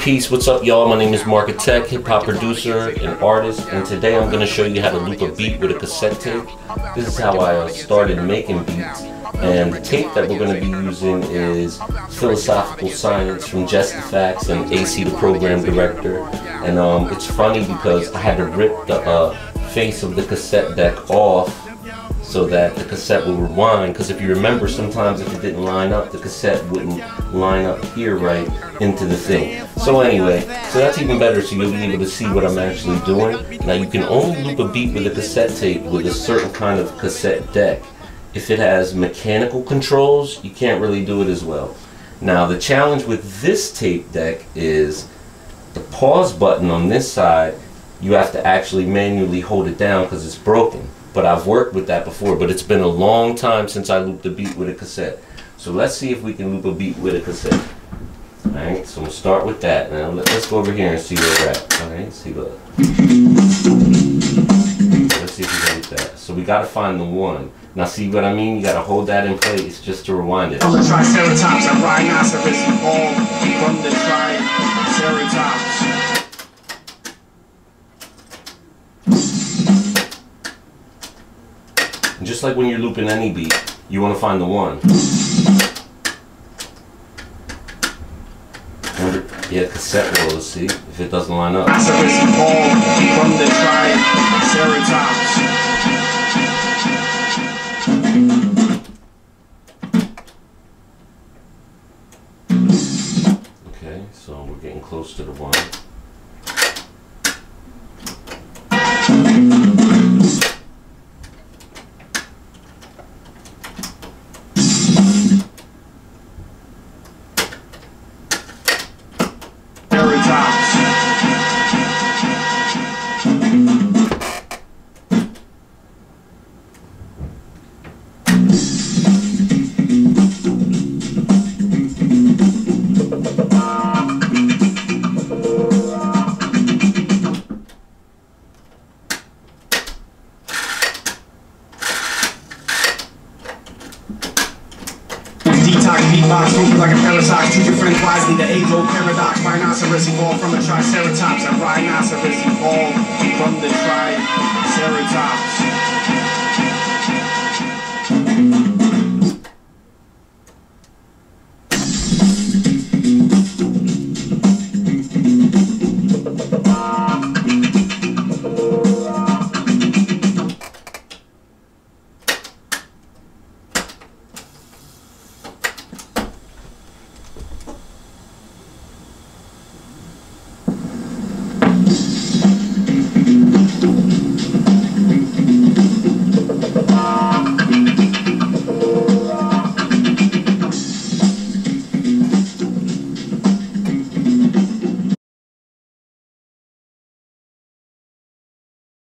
Peace, what's up, y'all? My name is Marchitect, hip hop producer and artist, and today I'm going to show you how to loop a beat with a cassette tape. This is how I started making beats. And the tape that we're going to be using is Philosophical Science from Just the Facts and AC, the program director. And um, it's funny because I had to rip the uh, face of the cassette deck off so that the cassette will rewind because if you remember sometimes if it didn't line up the cassette wouldn't line up here right into the thing. So anyway so that's even better so you'll be able to see what I'm actually doing. Now you can only loop a beat with a cassette tape with a certain kind of cassette deck. If it has mechanical controls you can't really do it as well. Now the challenge with this tape deck is the pause button on this side you have to actually manually hold it down because it's broken but I've worked with that before. But it's been a long time since I looped a beat with a cassette. So let's see if we can loop a beat with a cassette. Alright, so we'll start with that. Now let, us go over here and see where we're at. Alright, see what. Let's see if we can get that. So we gotta find the one. Now see what I mean? You gotta hold that in place just to rewind it. Triceratops, a rhinoceros evolved from. Just like when you're looping any beat, you want to find the one. Remember, yeah, cassette rollers, see? If it doesn't line up. from the Okay, so we're getting close to the one. Detox, beatbox, moving like a paradox. Treat your friends wisely, the age-old paradox. Rhinoceros evolved from a triceratops. A rhinoceros evolved from the triceratops.